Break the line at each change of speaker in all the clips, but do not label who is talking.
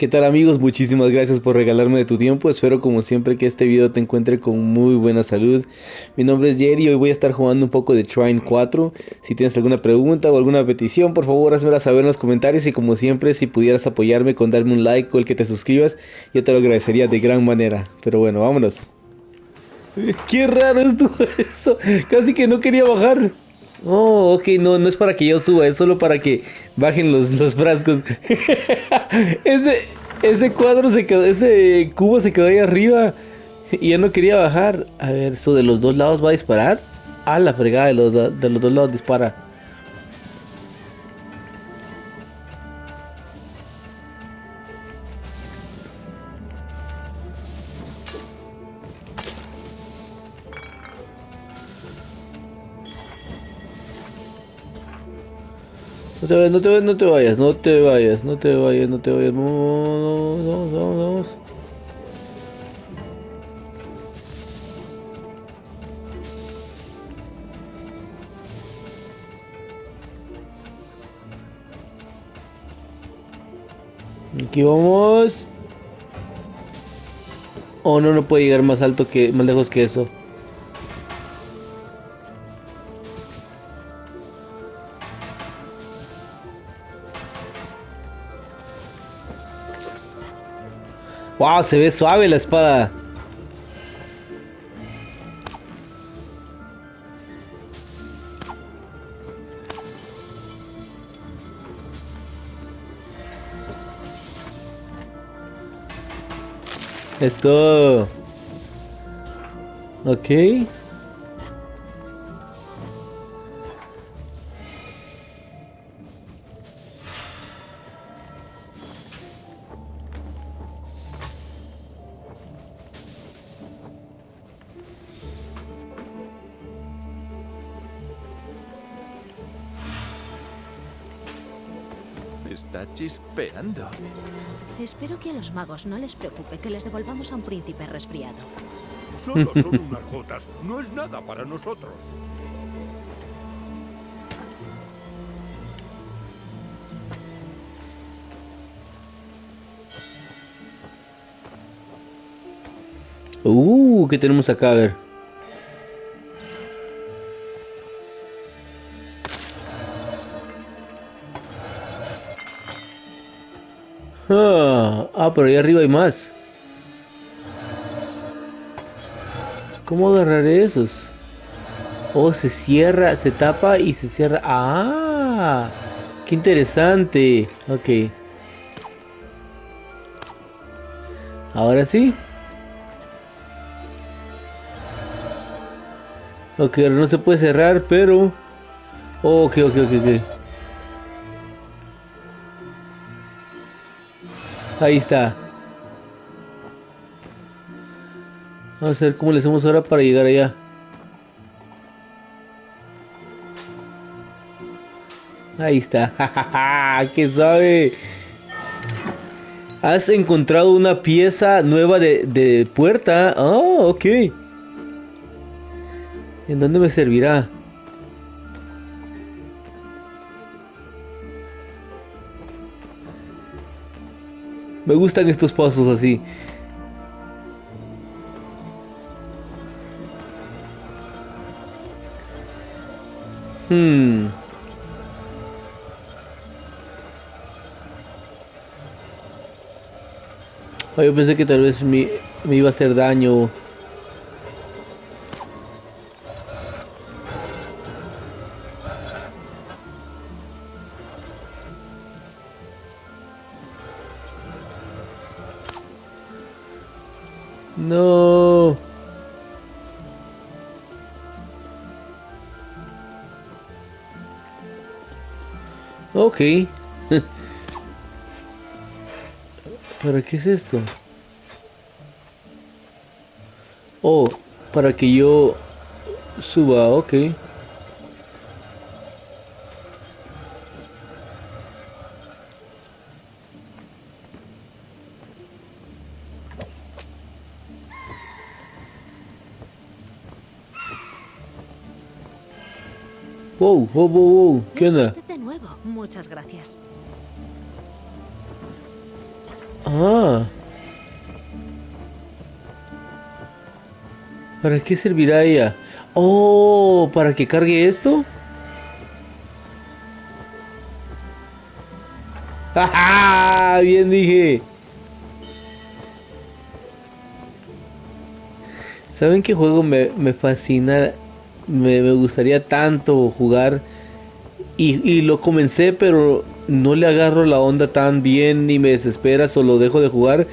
¿Qué tal amigos? Muchísimas gracias por regalarme de tu tiempo. Espero como siempre que este video te encuentre con muy buena salud. Mi nombre es Jerry y hoy voy a estar jugando un poco de Trine 4. Si tienes alguna pregunta o alguna petición, por favor házmela saber en los comentarios y como siempre si pudieras apoyarme con darme un like o el que te suscribas, yo te lo agradecería de gran manera. Pero bueno, vámonos. Qué raro estuvo eso. Casi que no quería bajar. Oh, ok, no, no es para que yo suba, es solo para que bajen los, los frascos. ese, ese cuadro se quedó, ese cubo se quedó ahí arriba y ya no quería bajar. A ver, ¿eso de los dos lados va a disparar? Ah, la fregada de los, de los dos lados dispara. Te vayas, no te vayas, no te vayas, no te vayas, no te vayas, no te vayas. Vamos, vamos, vamos, vamos. Aquí vamos. Oh, no, no puede llegar más alto que, más lejos que eso. Wow, se ve suave la espada. Esto. Ok.
Está chispeando.
Espero que a los magos no les preocupe que les devolvamos a un príncipe resfriado.
Solo son unas gotas. No es nada para nosotros.
Uh, ¿qué tenemos acá? A ver. Ah, ah, pero ahí arriba hay más. ¿Cómo agarraré esos? Oh, se cierra, se tapa y se cierra. Ah, qué interesante. Ok. Ahora sí. Ok, no se puede cerrar, pero... Oh, ok, ok, ok, ok. Ahí está. Vamos a ver cómo le hacemos ahora para llegar allá. Ahí está. ¡Qué suave! Has encontrado una pieza nueva de, de puerta. Oh, ok. ¿En dónde me servirá? Me gustan estos pasos así. Hmm. Oh, yo pensé que tal vez me, me iba a hacer daño. No. Ok. ¿Para qué es esto? Oh, para que yo suba, ok. Wow, wow, wow, wow. ¿Qué onda?
usted de nuevo. Muchas gracias.
Ah. ¿Para qué servirá ella? Oh, ¿para que cargue esto? ¡Ja! Bien dije. ¿Saben qué juego me, me fascina? Me, gustaría tanto jugar. Y, lo comencé, pero no le agarro la onda tan bien ni me desespera, solo dejo de jugar.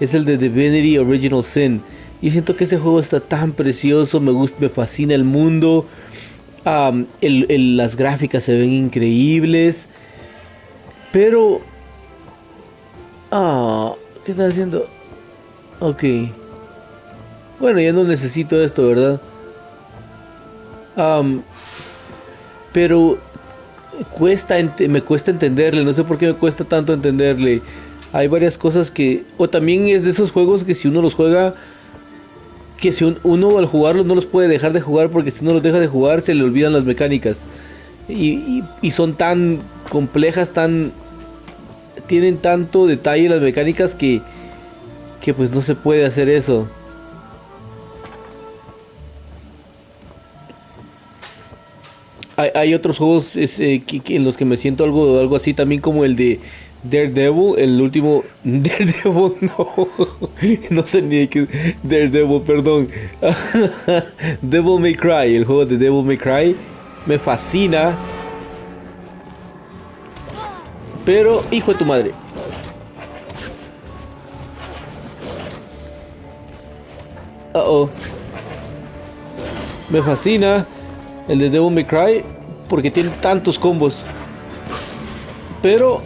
Es el de Divinity Original Sin. Y siento que ese juego está tan precioso, me gusta, me fascina el mundo. Las gráficas se ven increíbles. Pero... Ah, ¿qué está haciendo? Ok. Bueno, ya no necesito esto, ¿verdad? Pero cuesta me cuesta entenderle, no sé por qué me cuesta tanto entenderle. Hay varias cosas que o también es de esos juegos que si uno los juega que si uno al jugarlos no los puede dejar de jugar porque si uno los deja de jugar se le olvidan las mecánicas. Y, y son tan complejas, tan tienen tanto detalle las mecánicas que que pues no se puede hacer eso. Hay, otros juegos es, que, que en los que me siento algo, algo así también como el de Daredevil, el último Daredevil, no, no sé ni qué Daredevil, perdón. Devil May Cry, el juego de Devil May Cry me fascina. Pero, hijo de tu madre. Uh oh. Me fascina el de Devil May Cry porque tiene tantos combos. Pero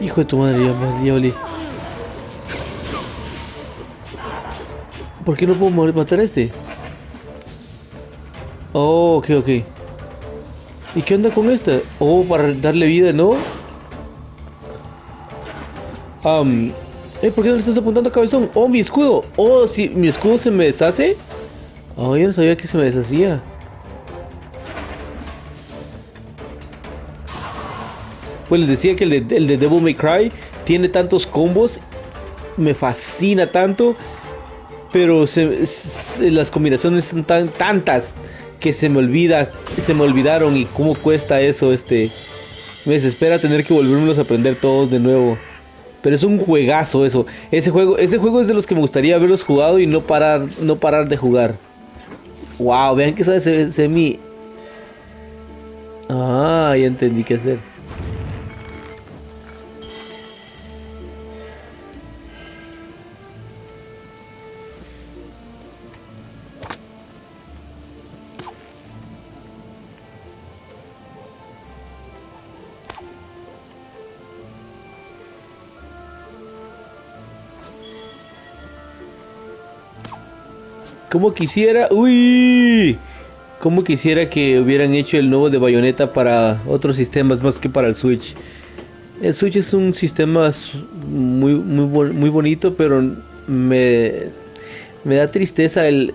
hijo de tu madre, ya, ya. ¿Por qué no puedo matar a este? Oh, ok, ok. ¿Y qué onda con este? Oh, para darle vida, ¿no? Um, eh, ¿por qué no le estás apuntando cabezón? Oh, mi escudo. Oh, si mi escudo se me deshace. Oh, yo no sabía que se me deshacía. Pues les decía que el de, el de Devil May Cry tiene tantos combos, me fascina tanto, pero las combinaciones son tan tantas que se me olvida, se me olvidaron y cómo cuesta eso, este, me desespera tener que volverlos a aprender todos de nuevo. Pero es un juegazo eso. Ese juego, ese juego es de los que me gustaría haberlos jugado y no parar, no parar de jugar. Wow, vean que sabe semi. Ah, ya entendí qué hacer. Como quisiera, uy, como quisiera que hubieran hecho el nuevo de Bayonetta para otros sistemas más que para el Switch. El Switch es un sistema muy, muy, muy bonito, pero me, me da tristeza el,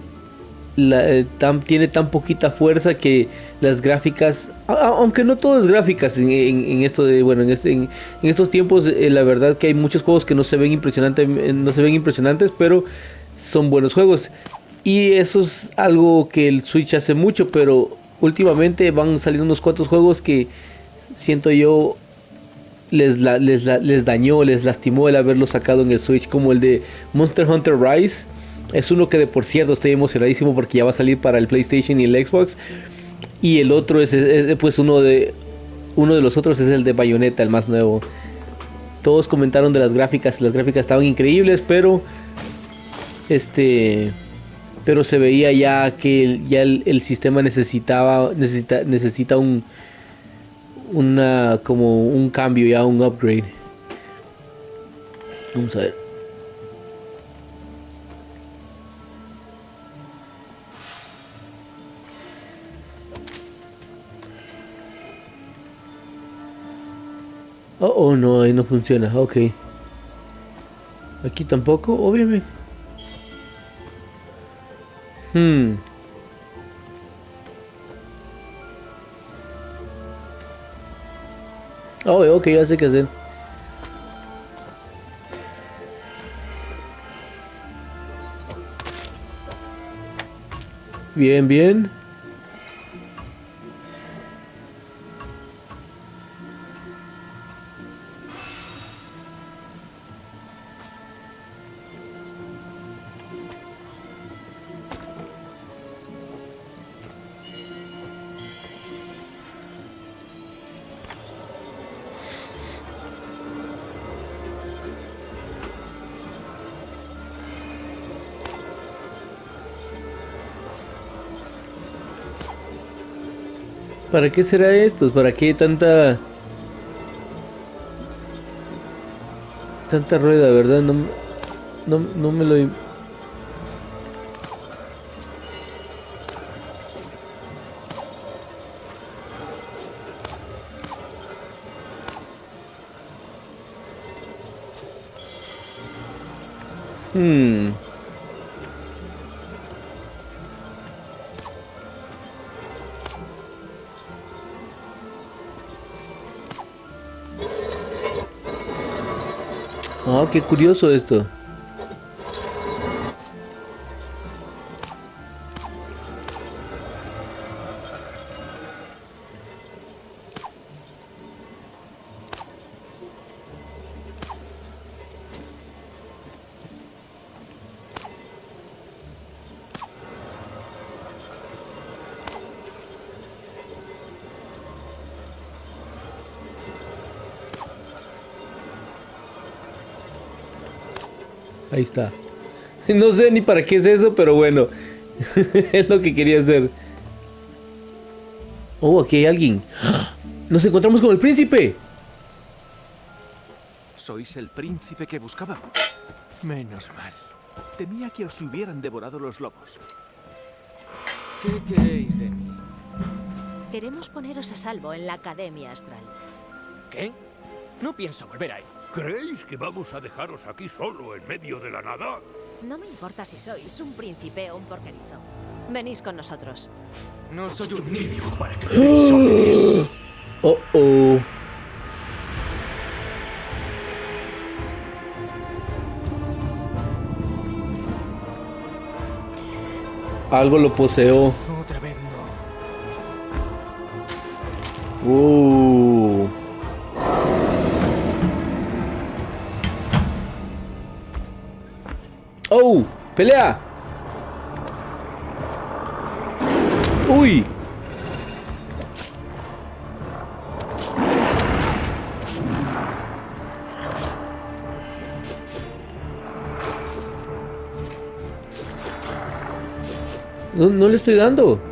la, eh, tiene tan poquita fuerza que las gráficas, aunque no todo es gráficas en, esto de, bueno, en, este, en estos tiempos, eh, la verdad que hay muchos juegos que no se ven impresionantes, no se ven impresionantes, pero son buenos juegos. Y eso es algo que el Switch hace mucho, pero últimamente van saliendo unos cuantos juegos que siento yo les, les, les dañó, les lastimó el haberlo sacado en el Switch, como el de Monster Hunter Rise. Es uno que de por cierto estoy emocionadísimo porque ya va a salir para el PlayStation y el Xbox. Y el otro es, es pues uno de uno de los otros es el de Bayonetta, el más nuevo. Todos comentaron de las gráficas, las gráficas estaban increíbles, pero este pero se veía ya que ya el, el sistema necesitaba necesita necesita un una como un cambio ya un upgrade. Vamos a ver. Oh, oh no ahí no funciona ok. Aquí tampoco obviamente Hmm. Oh, ok, ya sé qué hacer. Bien, bien. ¿Para qué será esto? ¿Para qué tanta... Tanta rueda, verdad? No, no, no me lo... Hmm... Ah, qué curioso esto. Ahí está. No sé ni para qué es eso, pero bueno. es lo que quería hacer. Oh, aquí hay alguien. Nos encontramos con el príncipe.
¿Sois el príncipe que buscábamos? Menos mal. Temía que os hubieran devorado los lobos. ¿Qué queréis de mí?
Queremos poneros a salvo en la Academia Astral.
¿Qué? No pienso volver ahí.
¿Creéis que vamos a dejaros aquí solo en medio de la nada?
No me importa si sois un príncipe o un porquerizo. Venís con nosotros.
No soy un niño para que órdenes.
Oh, oh. Algo lo poseó.
Otra vez no.
Uh. Oh, pelea. Uy. No, no le estoy dando.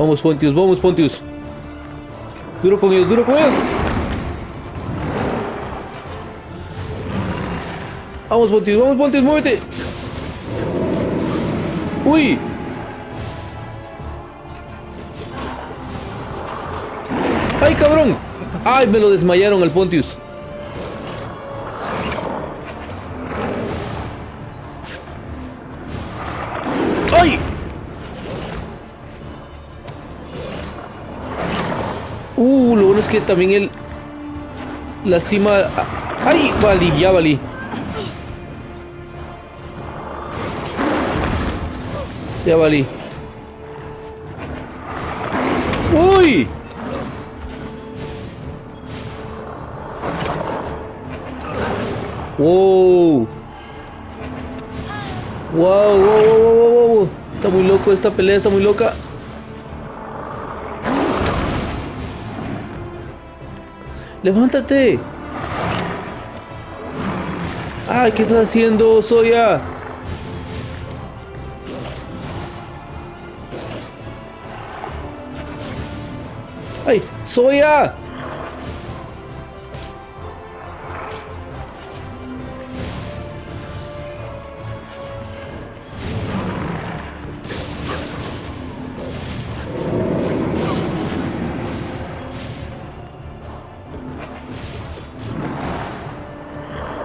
Vamos, Pontius, vamos, Pontius. Duro con ellos, duro con ellos. Vamos, Pontius, vamos, Pontius, muévete. Uy. ¡Ay, cabrón! ¡Ay, me lo desmayaron al Pontius! Es que también él lastima. ¡Ay! Valí, ya valí. Ya valí. ¡Uy! ¡Wow, wow, wow, wow, wow, wow! Está muy loco esta pelea, está muy loca. ¡Levántate! ¡Ay, qué estás haciendo, Soya! ¡Ay! ¡Soya!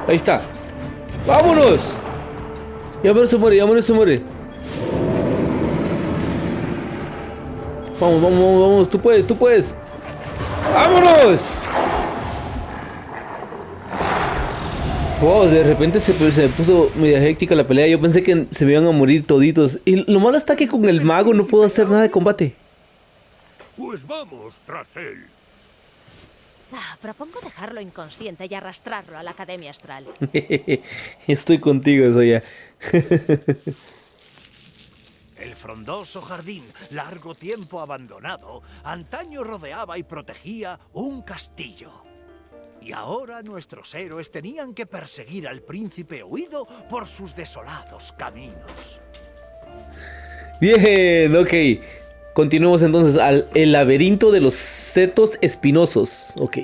Ahí está. ¡Vámonos! Ya no se muere, ya no se muere. Vamos, vamos, vamos, vamos. Tú puedes, tú puedes. ¡Vámonos! Wow, de repente se, se puso media hectica la pelea. Yo pensé que se me iban a morir toditos. Y lo malo está que con el mago no puedo hacer nada de combate.
Pues vamos tras él.
Ah, propongo dejarlo inconsciente y arrastrarlo a la Academia Astral.
Estoy contigo, Soya.
El frondoso jardín, largo tiempo abandonado, antaño rodeaba y protegía un castillo. Y ahora nuestros héroes tenían que perseguir al príncipe huido por sus desolados caminos.
Bien, ok. Continuemos entonces al el laberinto de los setos espinosos. Ok.